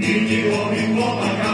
Give me what you want,